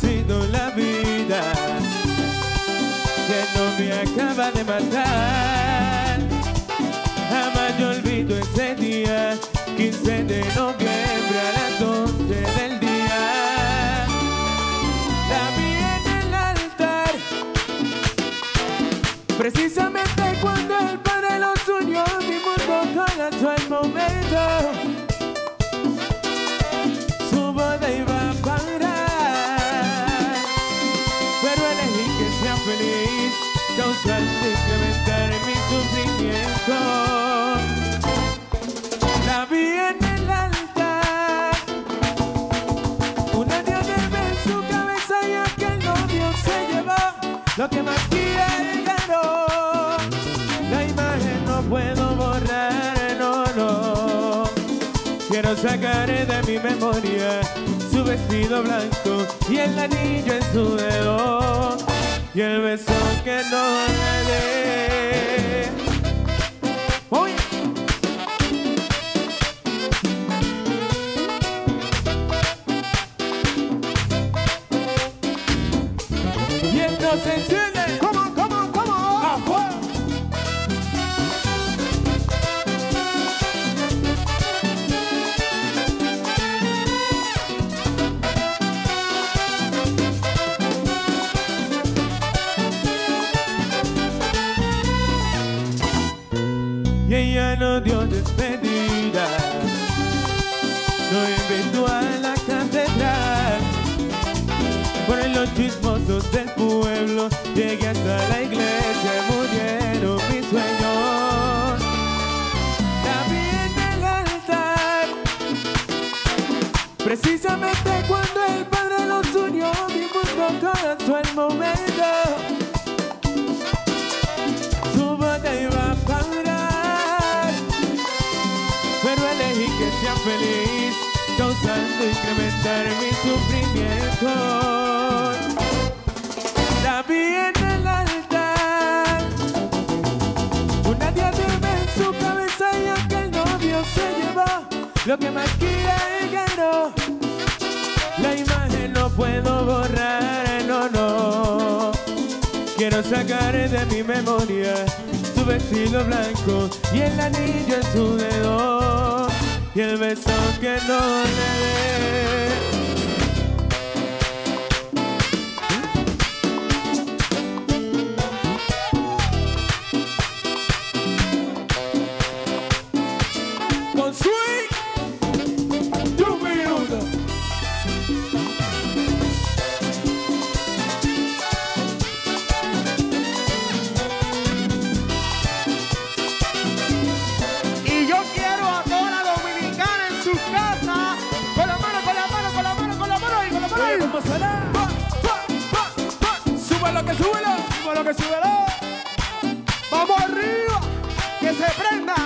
Sido la vida que no me acaba de matar. Jamás yo olvido ese día, 15 de noviembre a las 12 del día. La vi en el altar, precisamente cuando lo que más quiero. La imagen no puedo borrar, no, no. Quiero sacar de mi memoria su vestido blanco y el anillo en su dedo y el beso que no Enciende. ¿Cómo, cómo, cómo? Afuera. Y ella no dio despedida, no invitó precisamente cuando el Padre los unió, mi mundo colapsó el momento. Su boda iba a parar, pero elegí que sea feliz, causando incrementar mi sufrimiento. La vi en el altar, una diadema en su cabeza y aquel novio se llevó lo que más La imagen no puedo borrar, no, no. Quiero sacar de mi memoria su vestido blanco y el anillo en su dedo y el beso que no le dé. Su casa. Con la mano, con la mano, con la mano, con la mano ahí, con la mano. Oye, ¿cómo suena? Pa, pa, pa. Súbelo que súbelo. Súbelo que súbelo. Vamos arriba. Que se prenda.